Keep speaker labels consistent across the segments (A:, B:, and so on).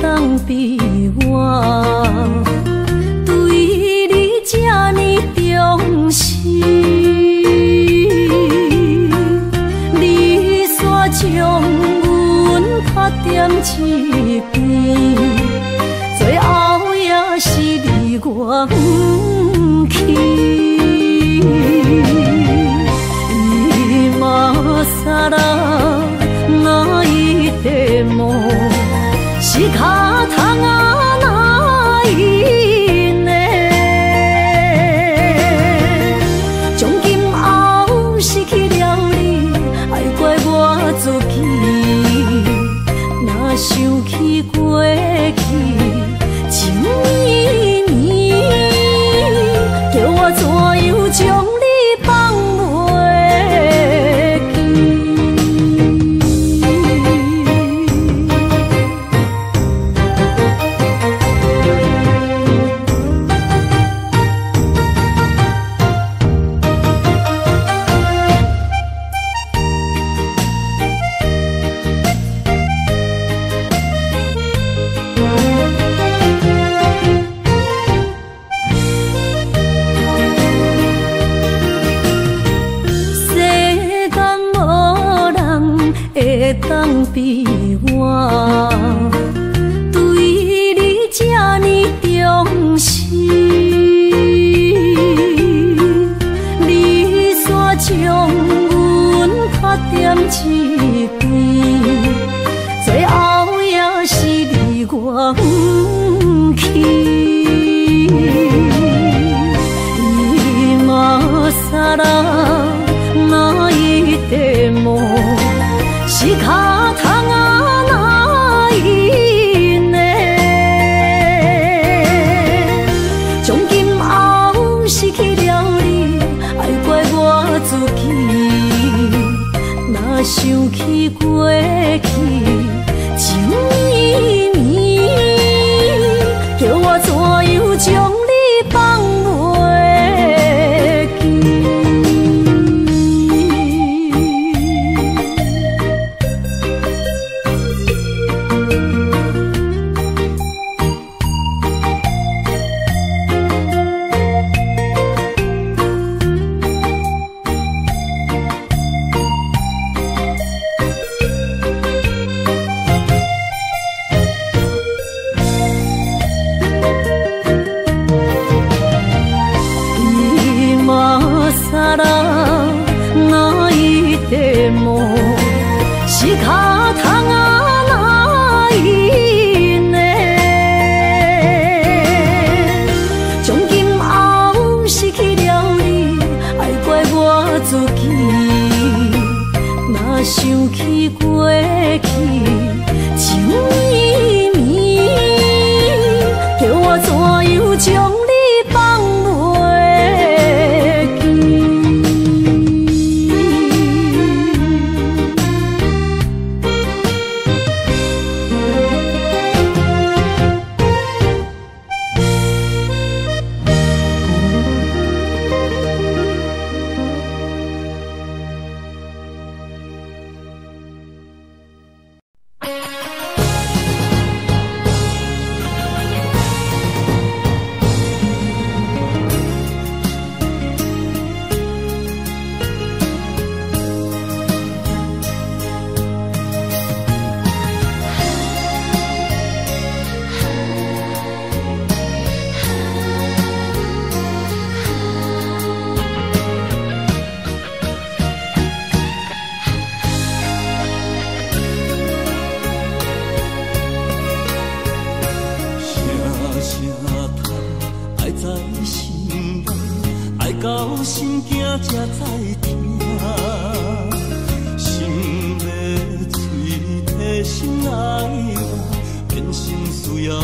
A: 当比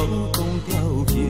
B: 手工雕刻。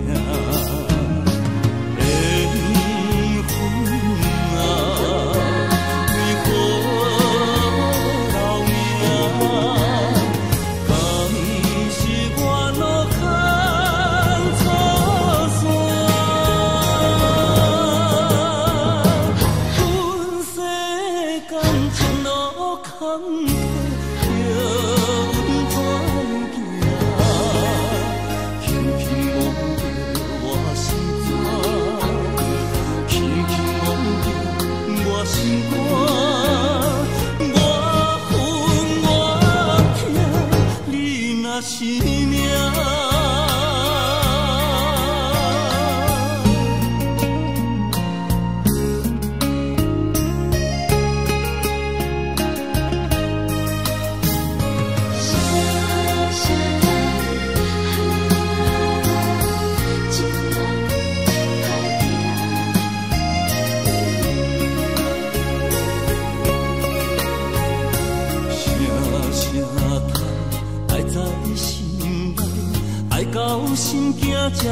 B: 才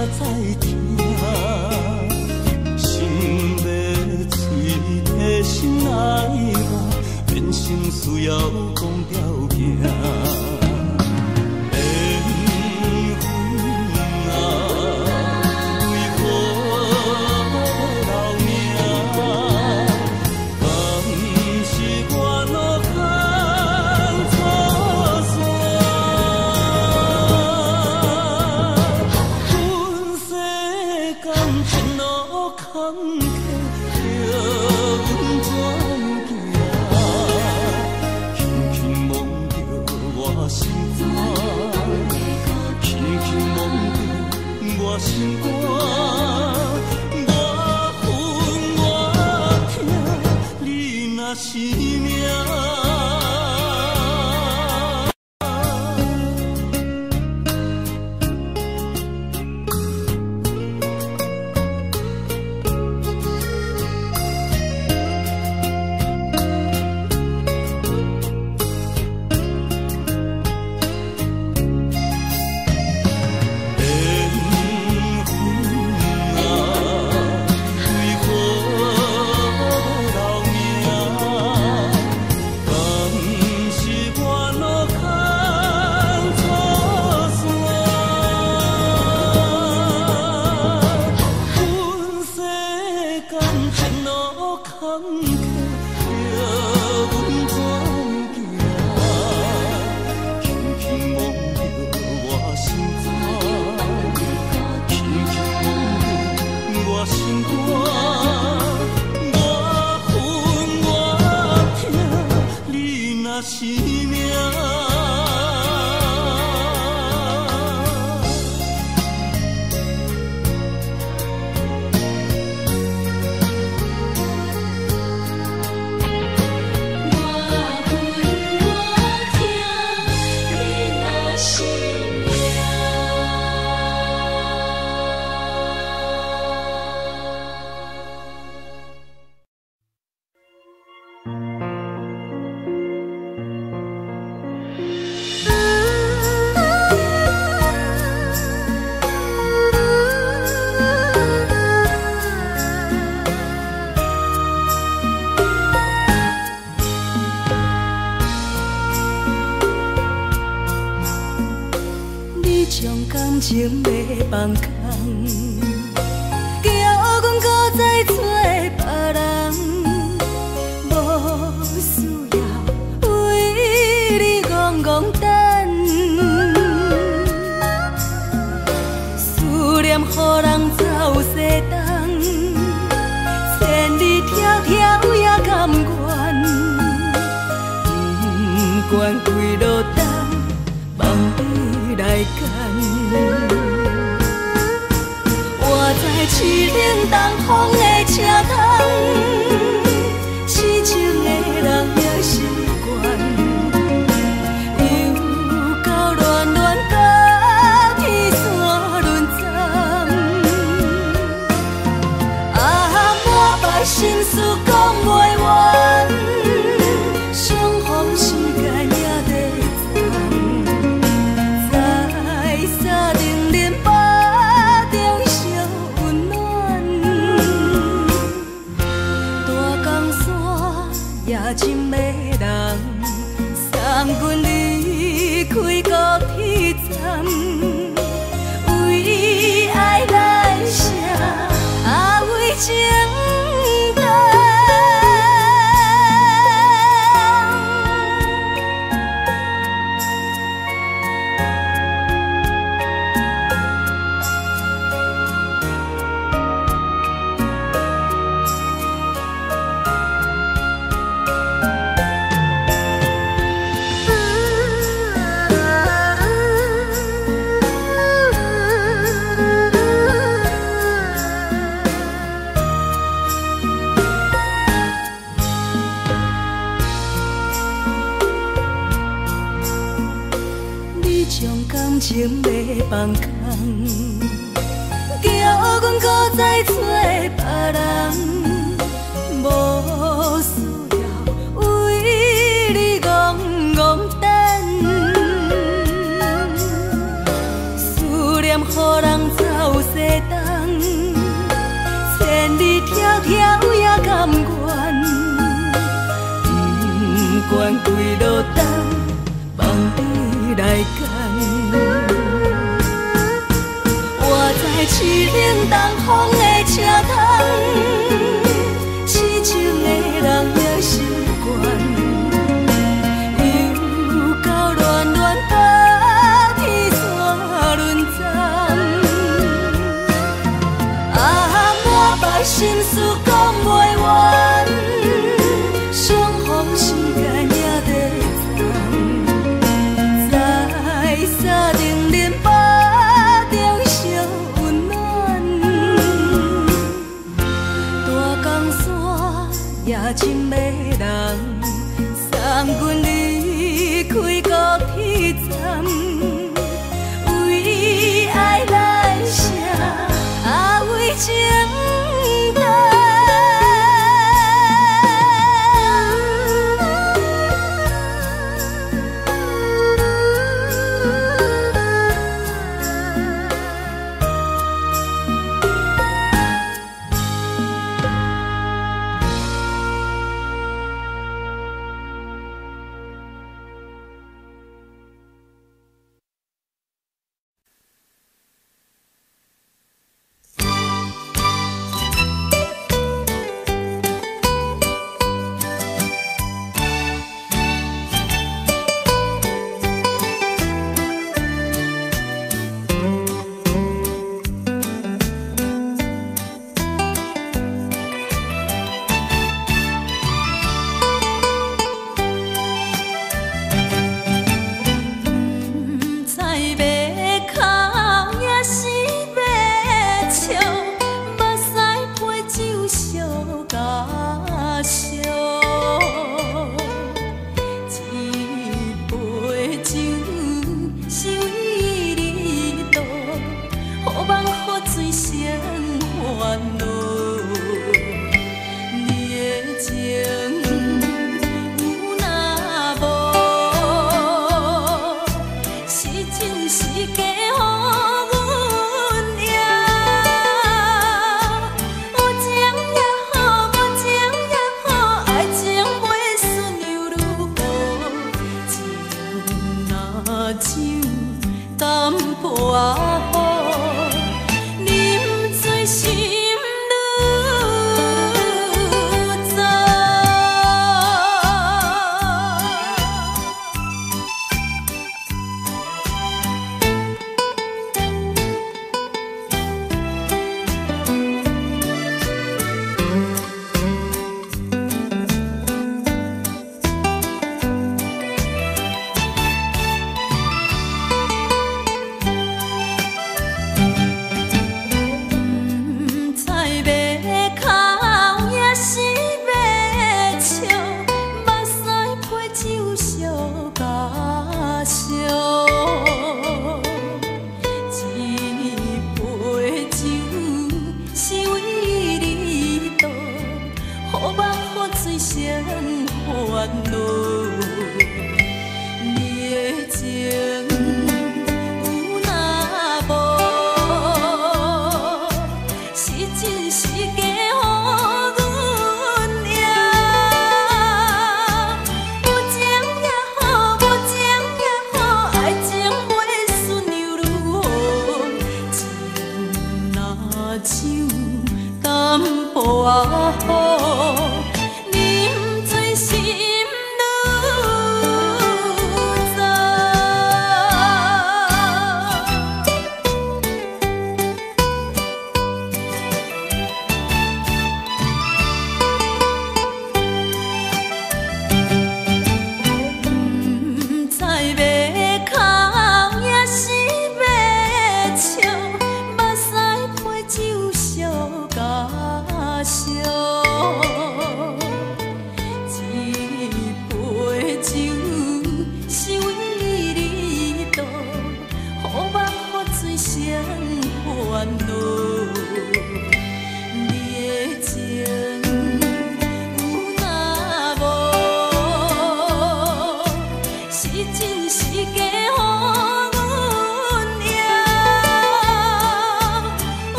B: 知疼，想要碎，提心爱我，变心需要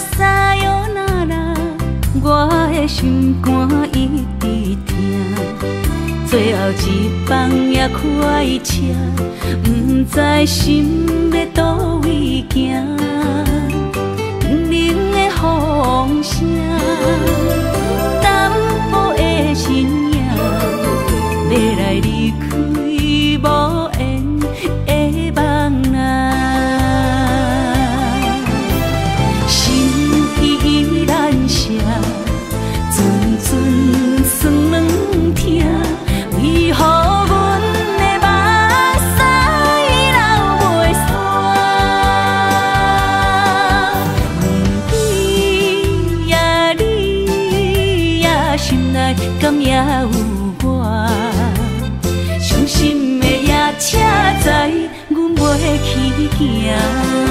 B: 撒哟那拉，我的心肝一直疼。最后一班也快车，不知心要倒位行。
A: 冷的风声，淡薄
B: 的
A: 身影，要来你。起行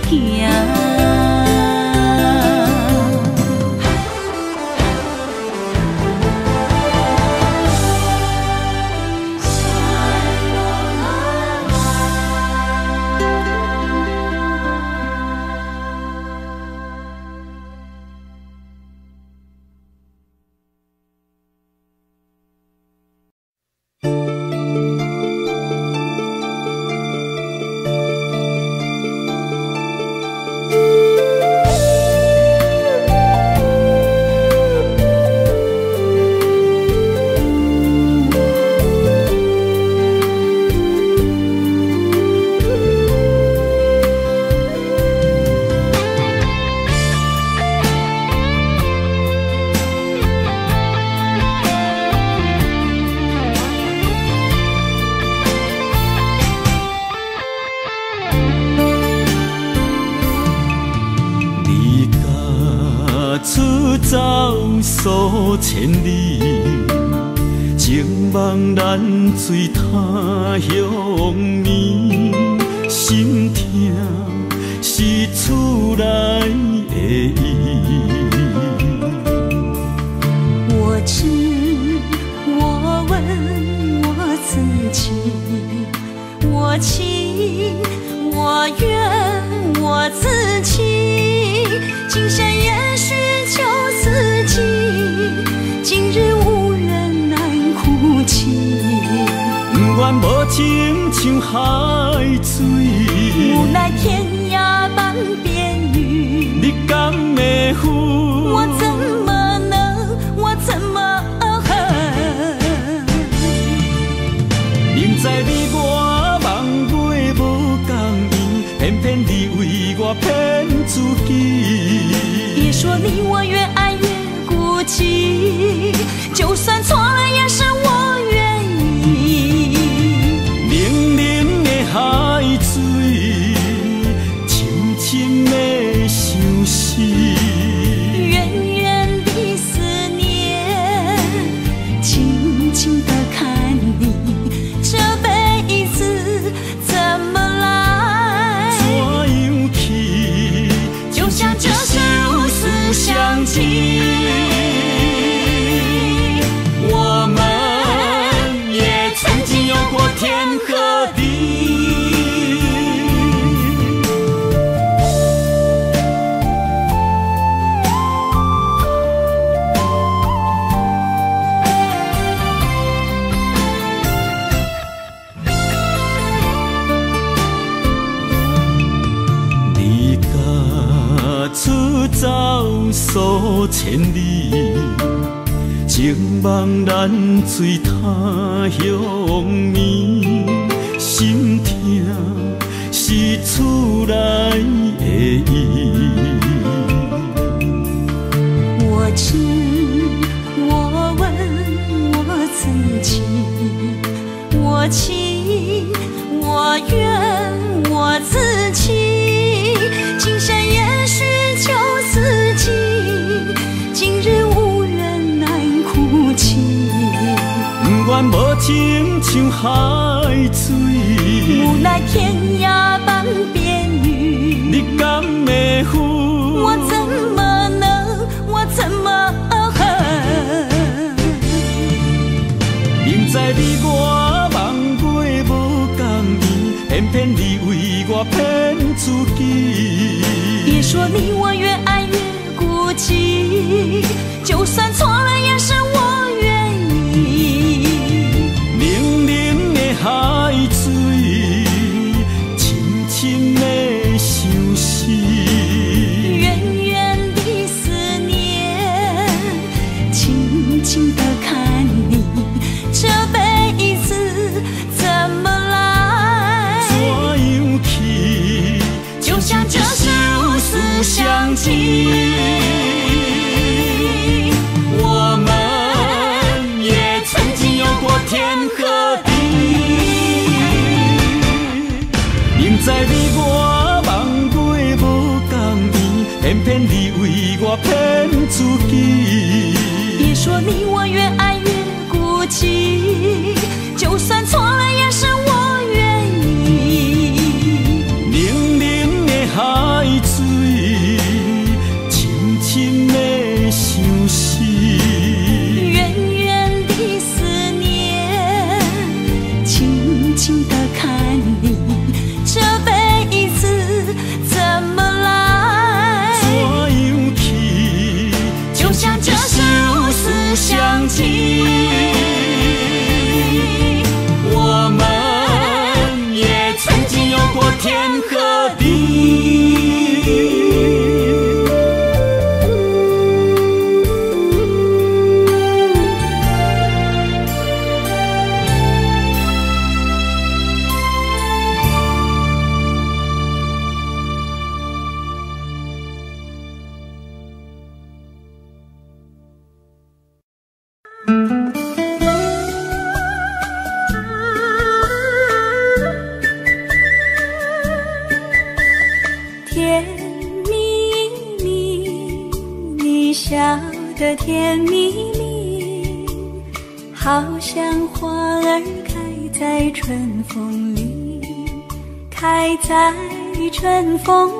A: 天我知，我问我自己，我情，我怨我自己。今生也许就自己，今日无缘难哭泣。
B: 不愿无情像海水，
A: 无奈天。夜半边雨。
B: 你敢会恨？
A: 我怎么能？我怎么恨？
B: 明知你我梦
A: 过
B: 无甘甜，偏偏你为我骗自己。
A: 别说你我越爱越孤寂，就算错了也。春风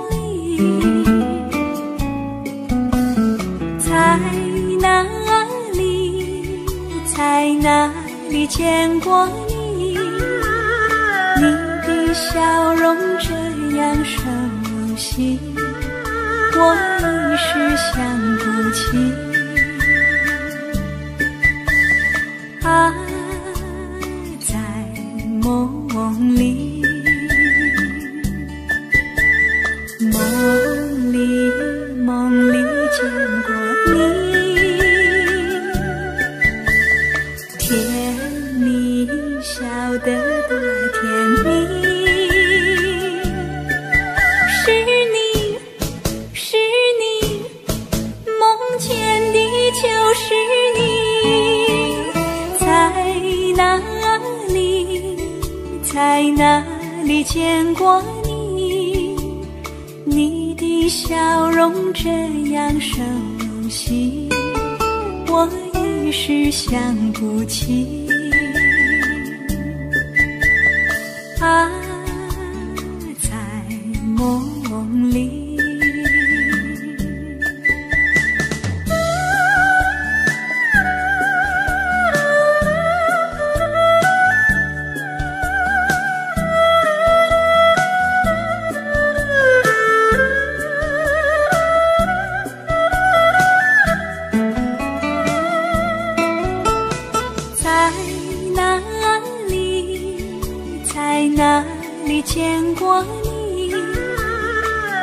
A: 见过你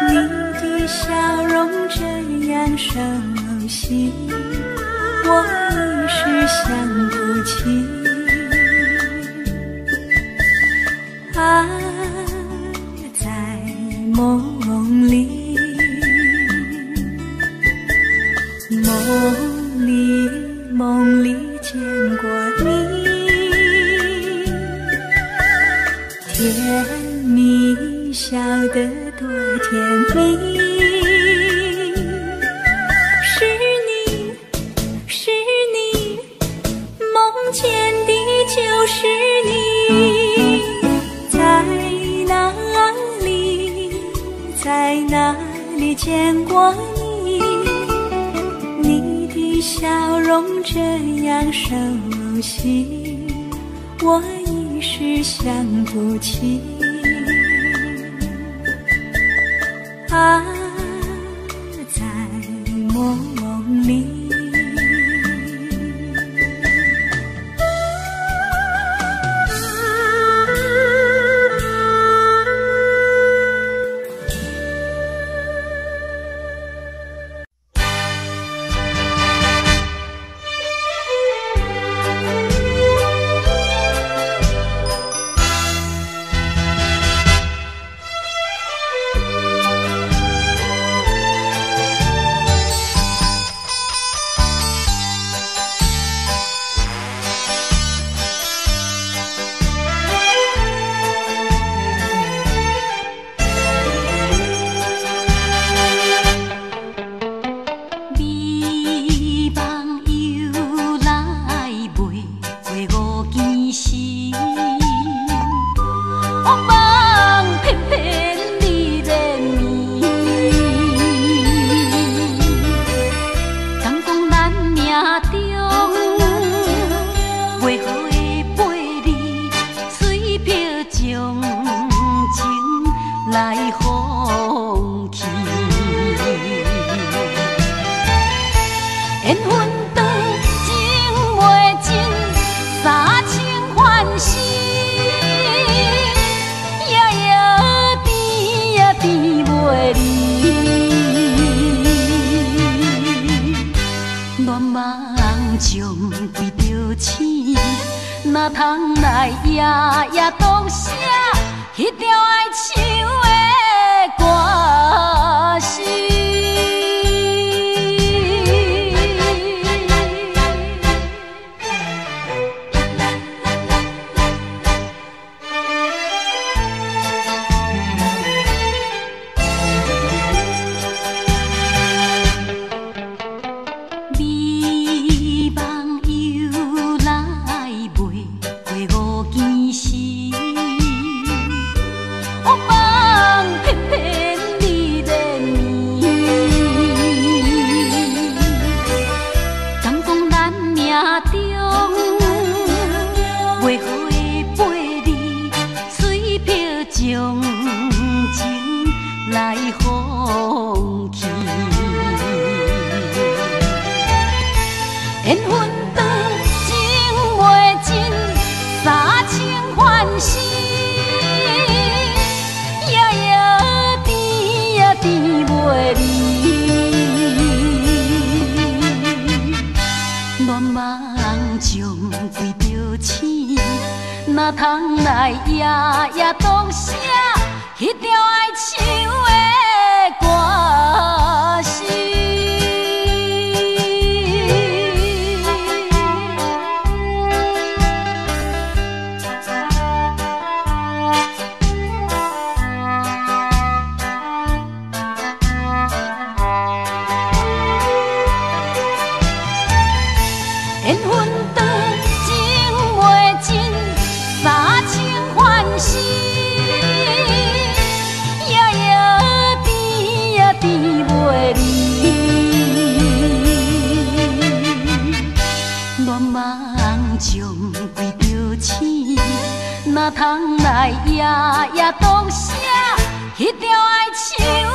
A: 你的笑容这样熟悉我一时想不起。啊。通来夜夜独写迄条爱
B: 情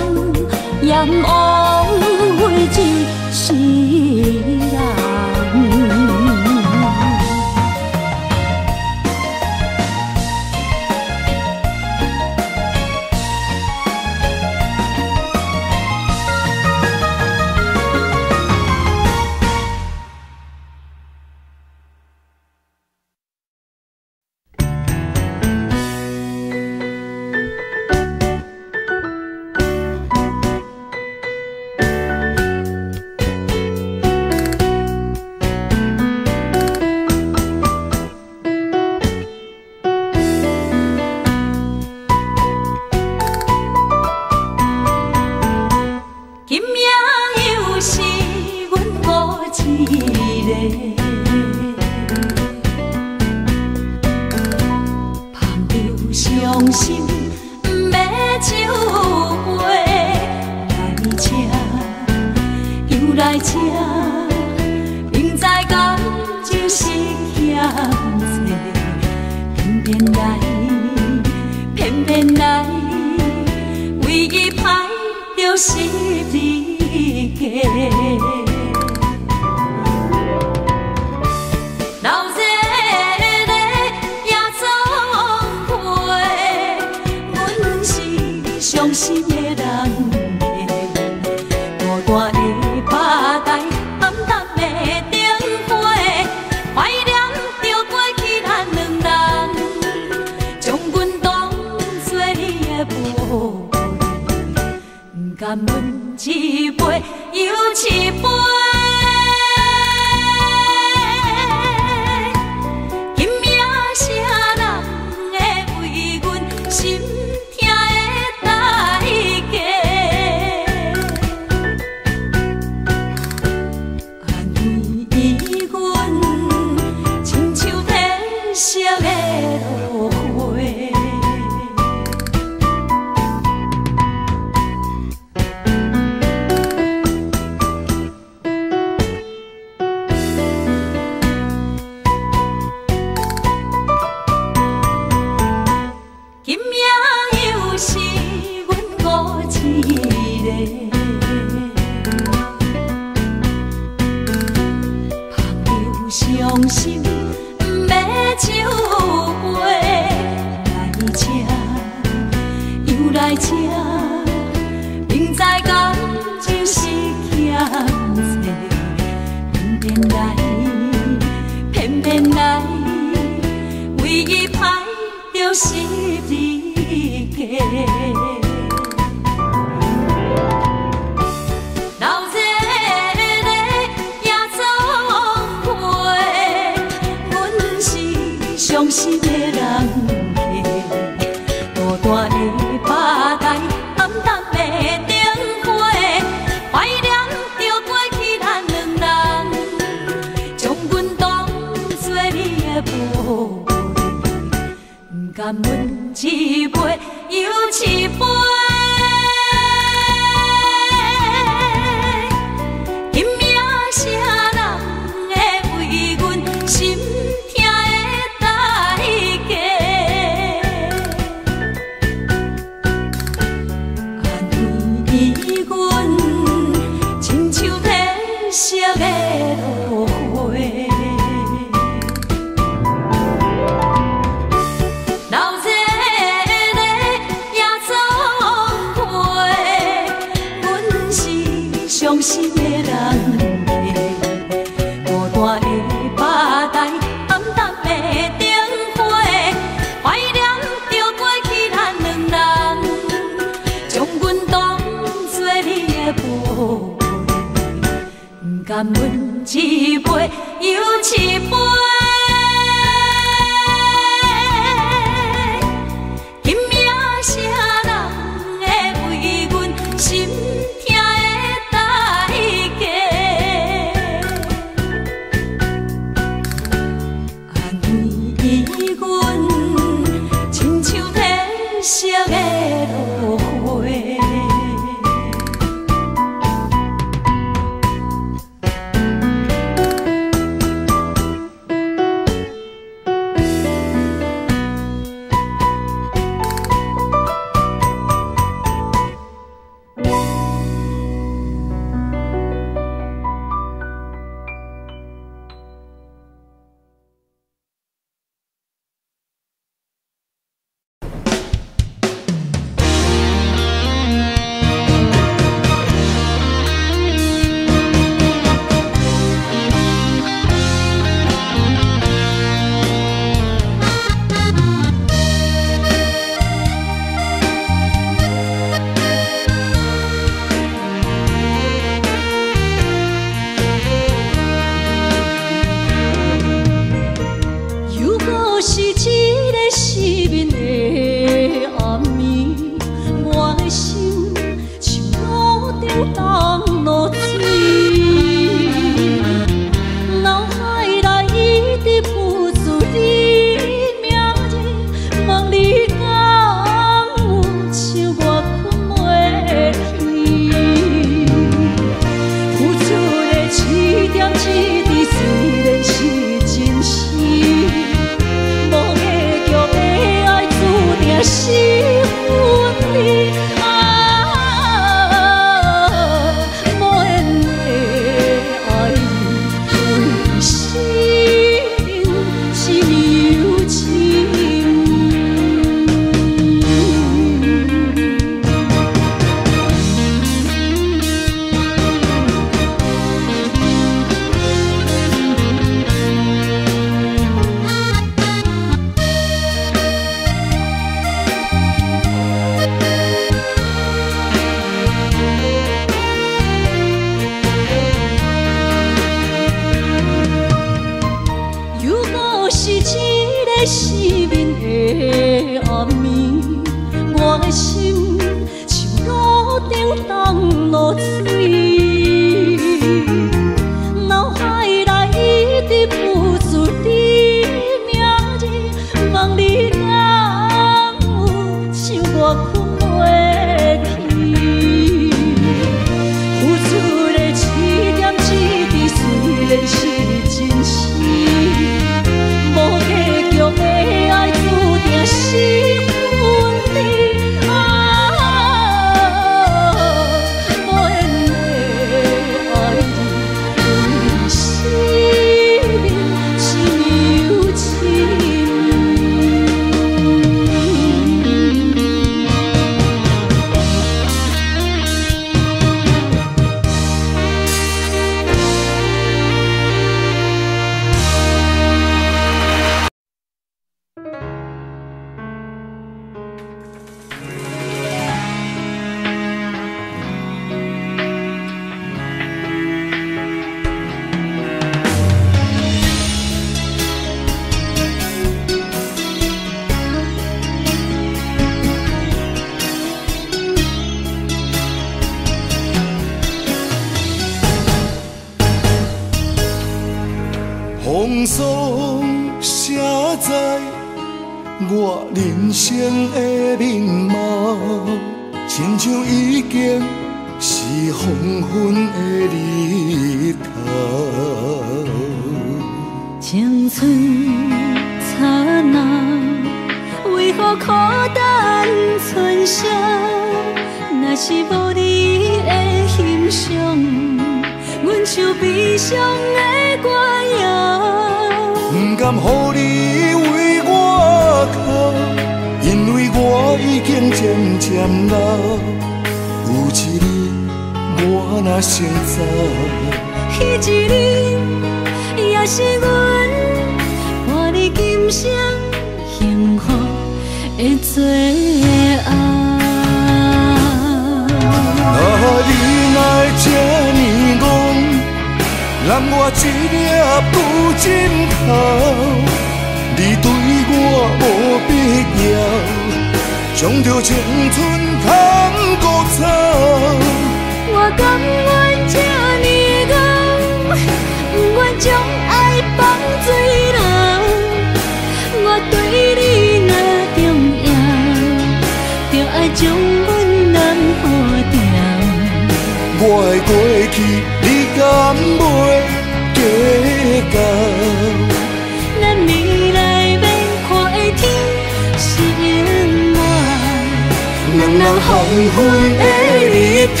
A: 两人
C: 黄昏的日头。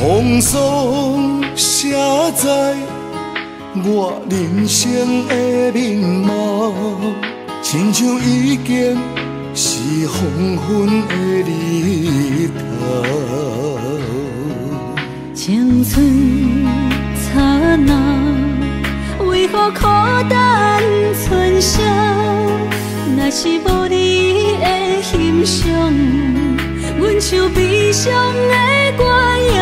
C: 风霜写在我人生的面貌，亲像已经黄昏的日头。
A: 青春刹那，为何苦等春宵？若是无你的欣赏，阮像悲伤的歌谣。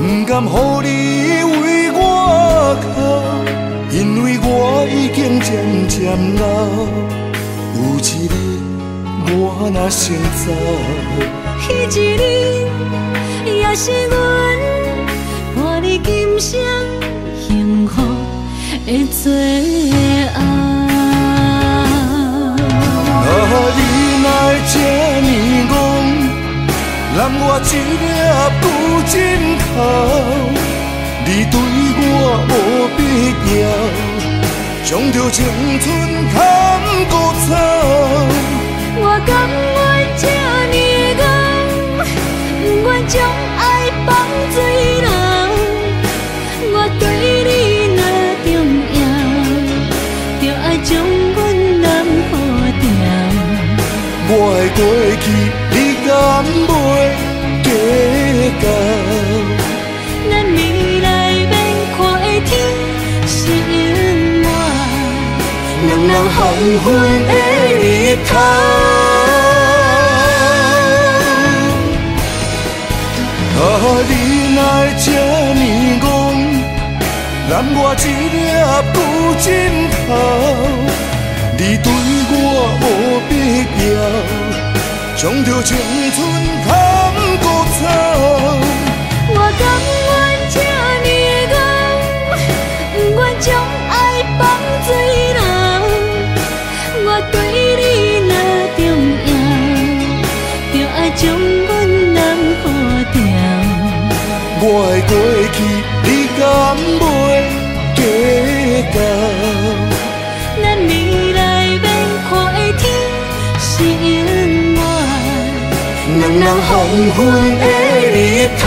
C: 不甘乎你为我哭，因为我已经渐渐老。我若先走，
A: 彼一日也是阮伴你今生幸福的最后。
C: 啊，你来这呢戆？揽我一粒布枕头，你对我无必要，将着青春通孤草。
A: 我甘愿这呢戆，不愿将爱放水人。我对你若重要，就爱将阮人付掉。
C: 我的过去，你敢袂计较？黄昏的日头。啊，你哪会这呢戆？揽我一粒布枕头，你对我无必要，将着青春
A: 我
C: 的过去，你敢袂计较？
A: 咱未来免看的天是永远。
C: 两人黄昏的日头。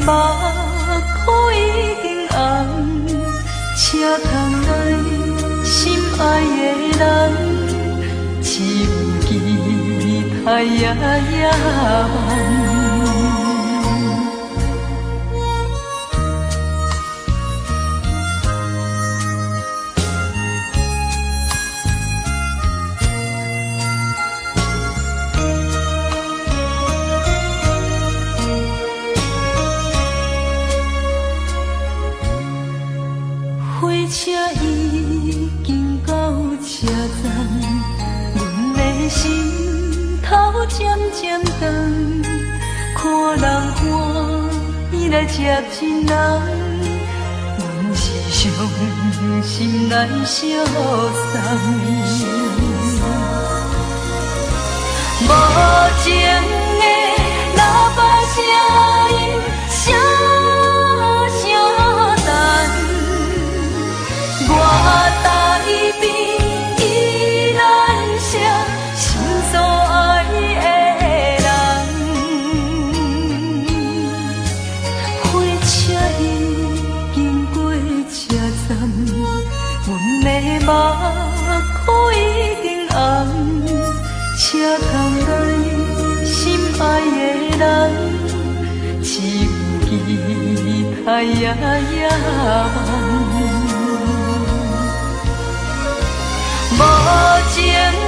A: 目眶已经红，刺痛阮心爱的人，深记太夜夜梦！接情人，阮是伤心来相送，无情。夜夜梦，无情。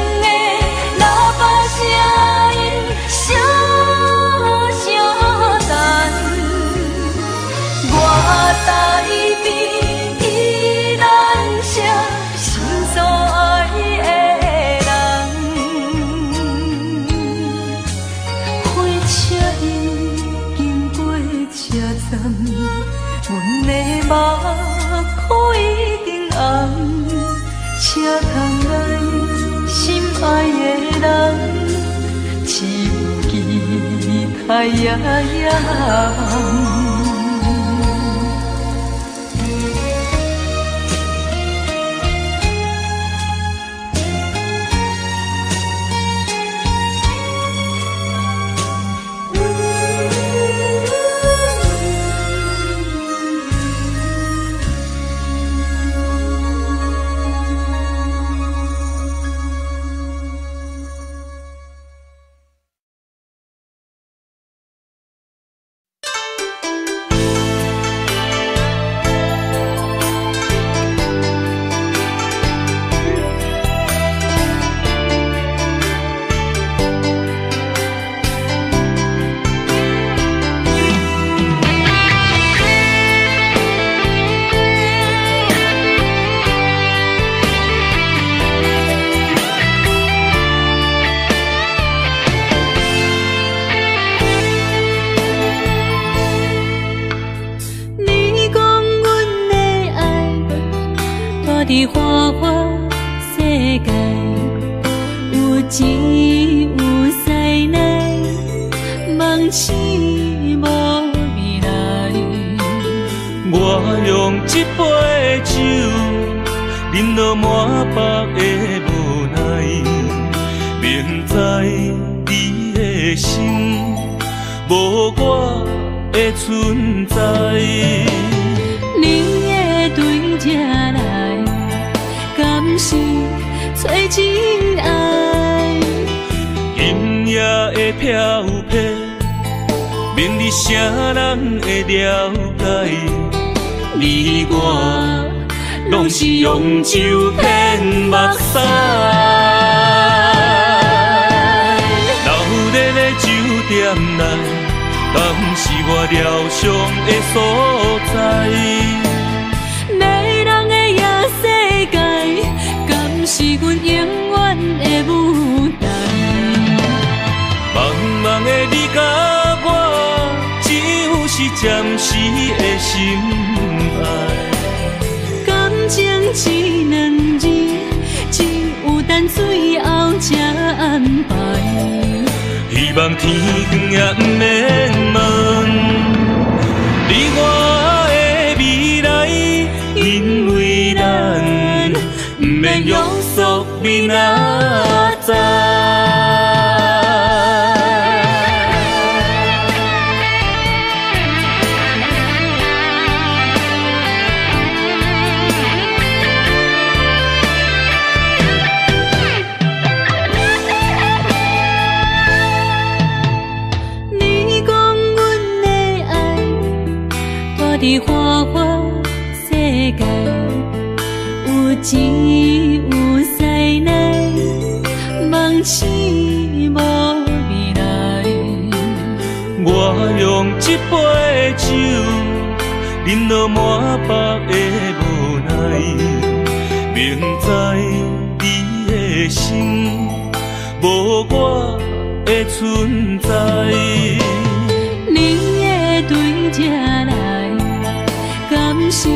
A: 呀呀！
B: 希望天光也不免问，你我的未来，因为咱不免饮落满腹的无奈，明知你的心无我的存在。
A: 你的对这来，敢是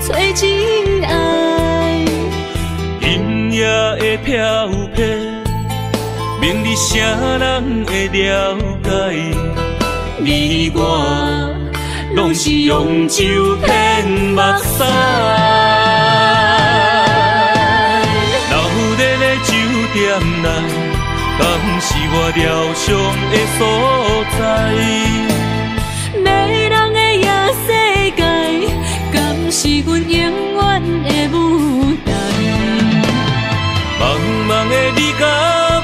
A: 找真爱？
B: 今夜的飘泊，明日谁人会了解？你我拢是用酒骗目屎，留在咧酒店内，敢是我疗伤的所在？
A: 迷人的夜世界，敢是阮永远的舞台？
B: 茫茫的你甲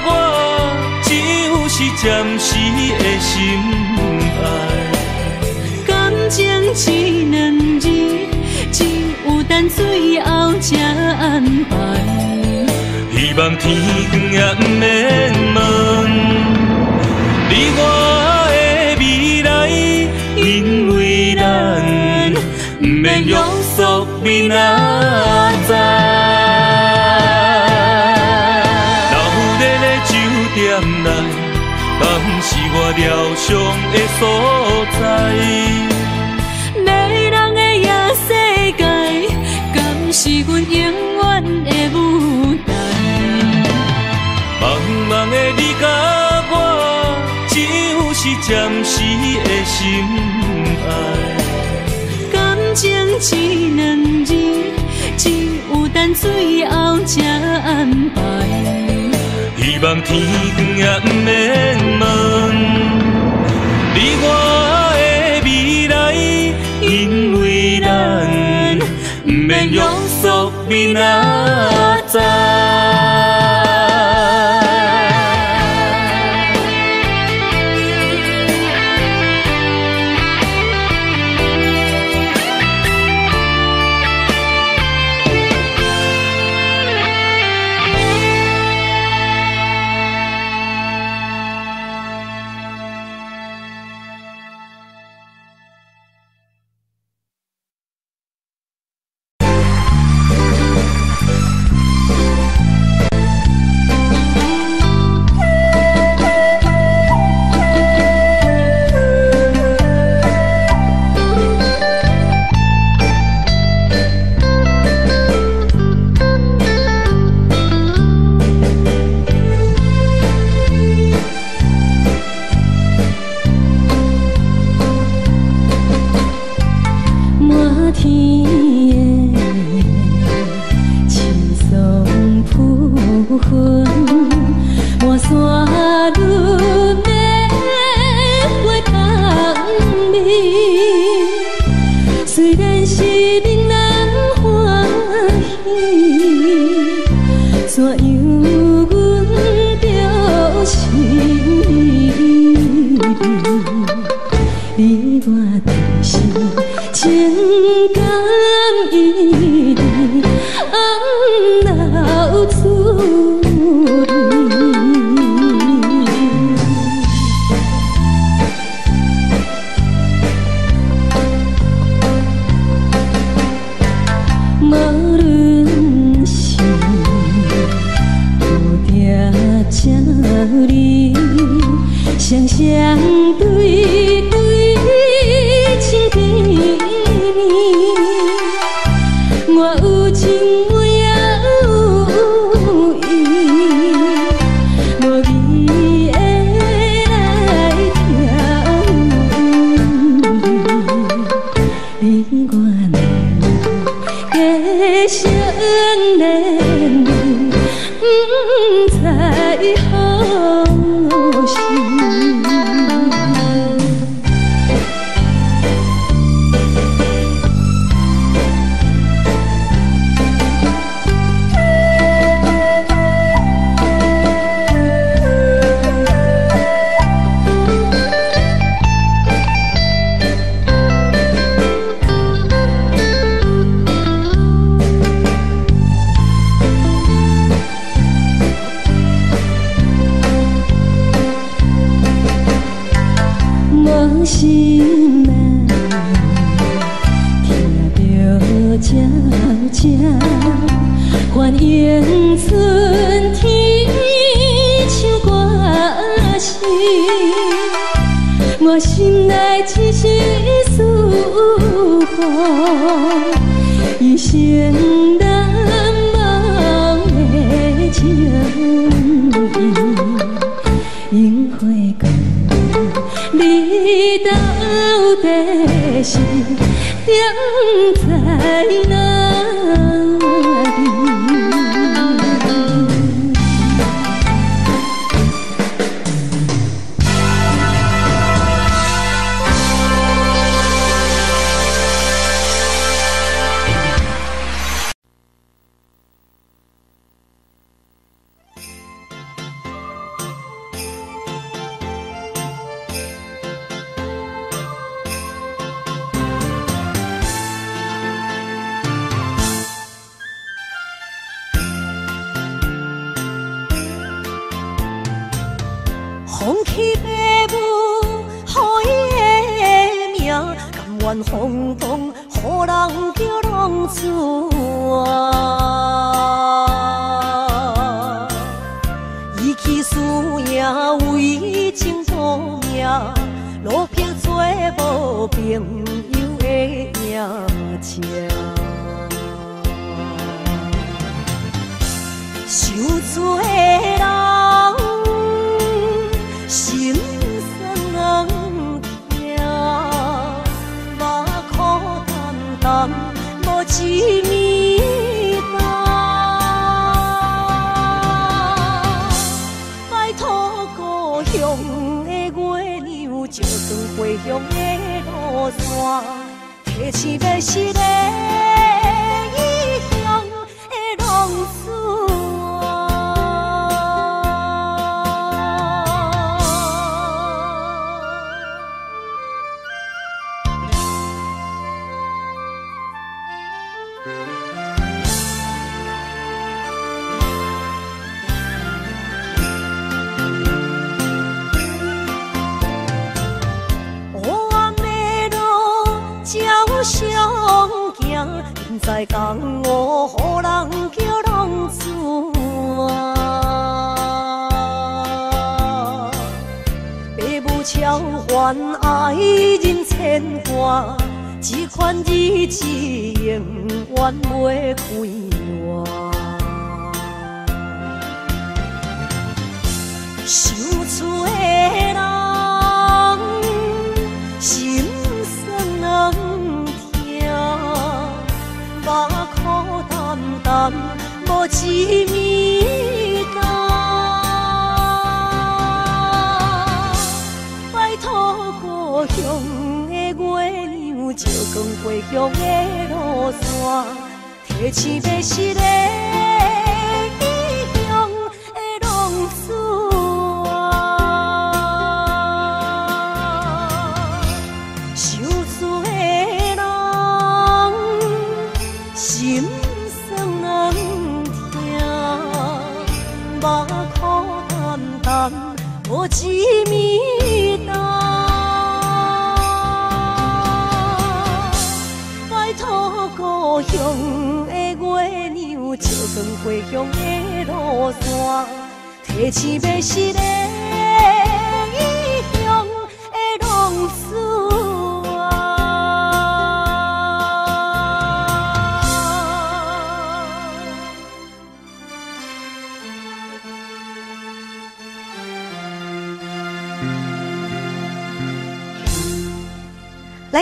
B: 我，只有是暂时的心爱。
A: 情一两字，只有等最后才安排。
B: 希望天光也不免问，你我的未来，因为咱不免约束明仔载。留在咧酒店内，敢是我疗伤的所在？暂时的心爱。
A: 感情一两字，只有等最后才安排。
B: 希望天光也不免问，你我的未来，因为咱不免约束明仔载。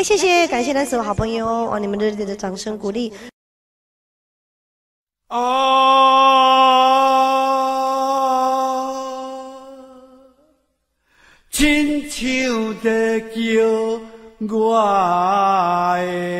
A: 谢谢，感谢那所有好朋友哦，你们热烈的掌声鼓励。
D: 啊！亲秋的叫我的。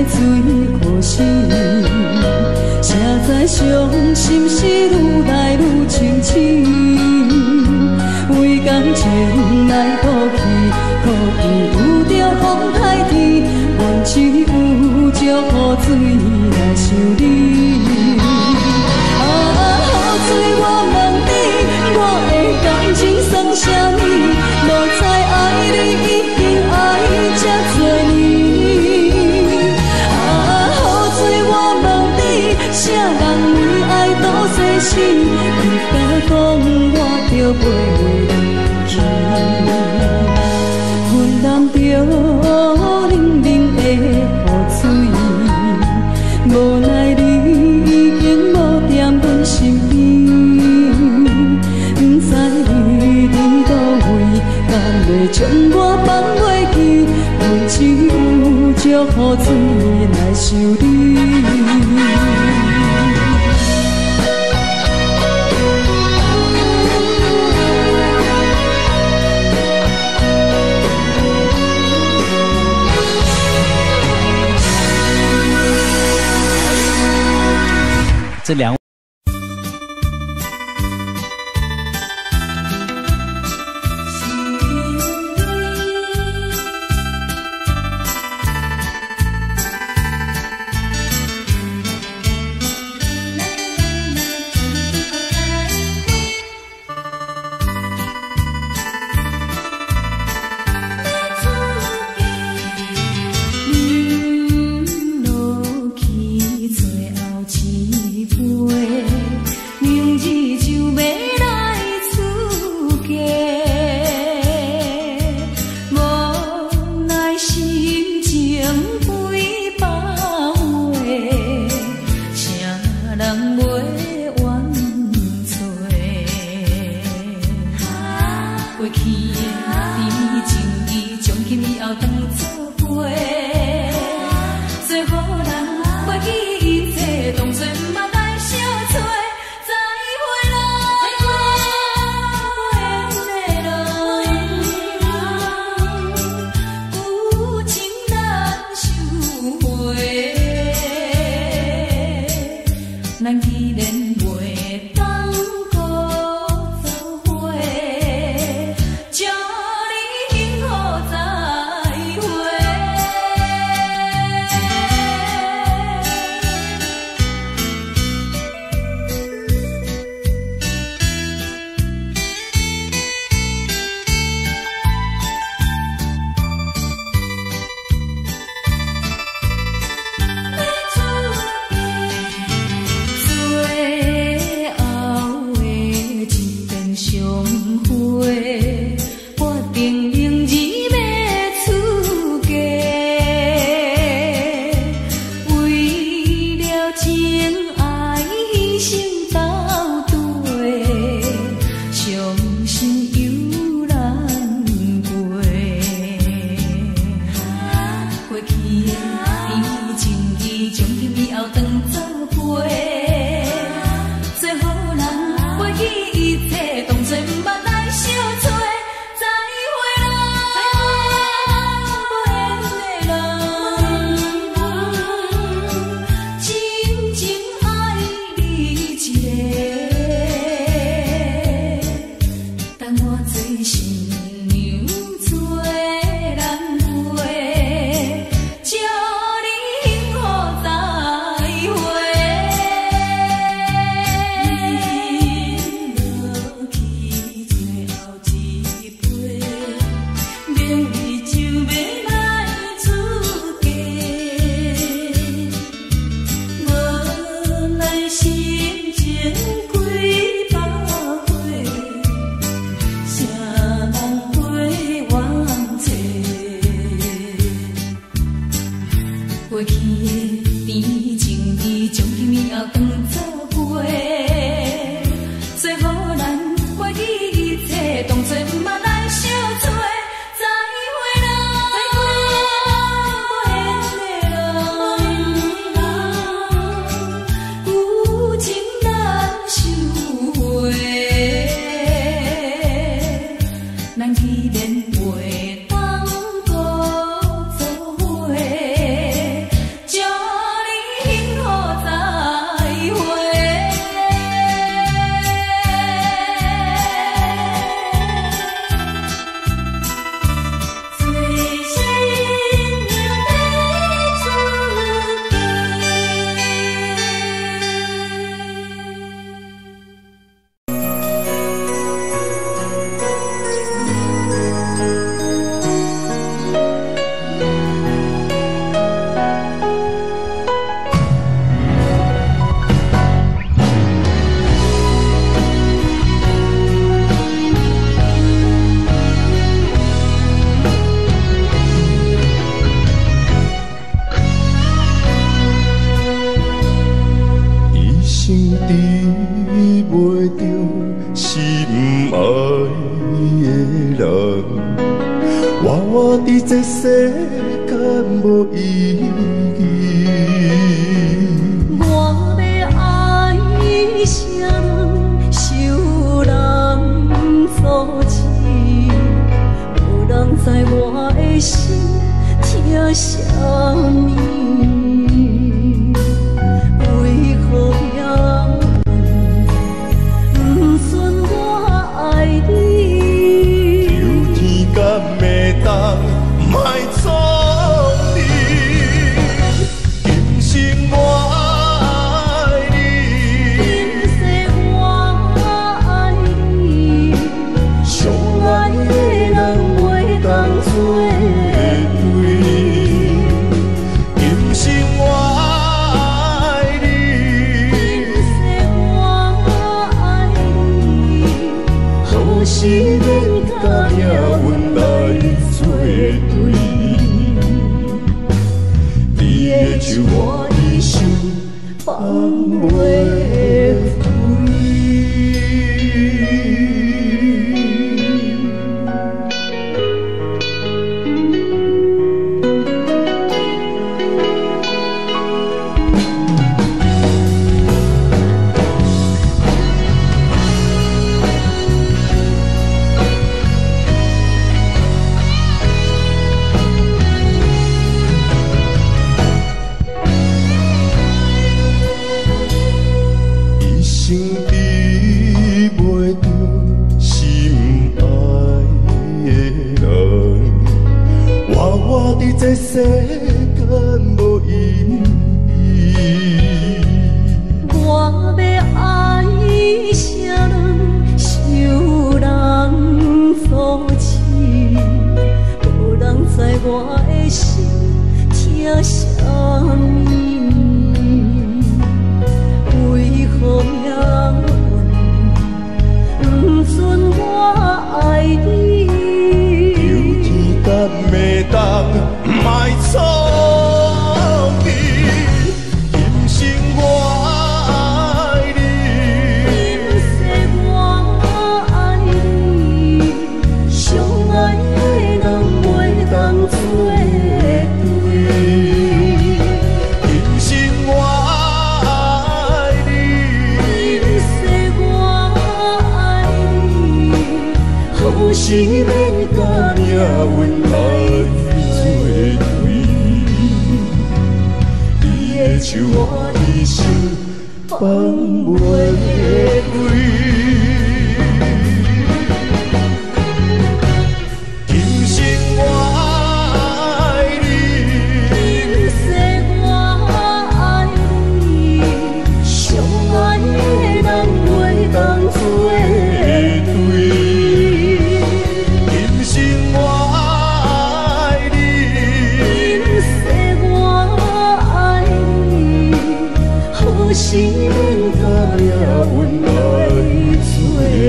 A: 在最可惜，写在伤心
E: 事愈来愈清
F: 凄。
E: 为
F: 感情
E: 来赌气，可以
F: 遇着风
E: 太天，
A: 愿只有祝福水。我
B: 来这两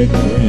G: Take